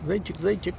Зайчик, зайчик.